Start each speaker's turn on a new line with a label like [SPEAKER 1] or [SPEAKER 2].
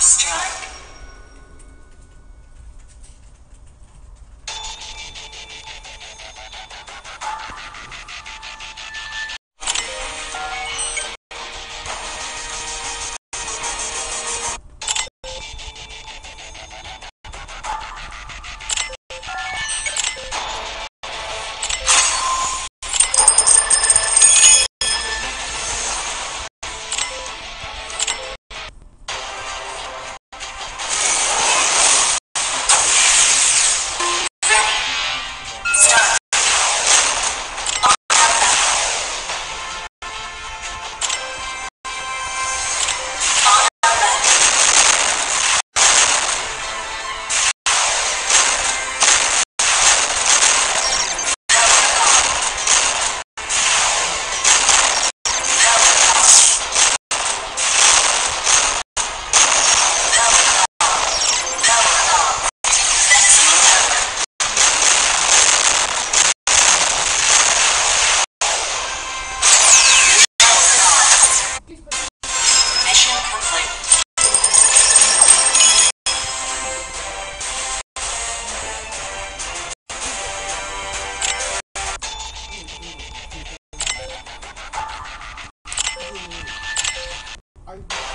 [SPEAKER 1] strike.
[SPEAKER 2] Are you?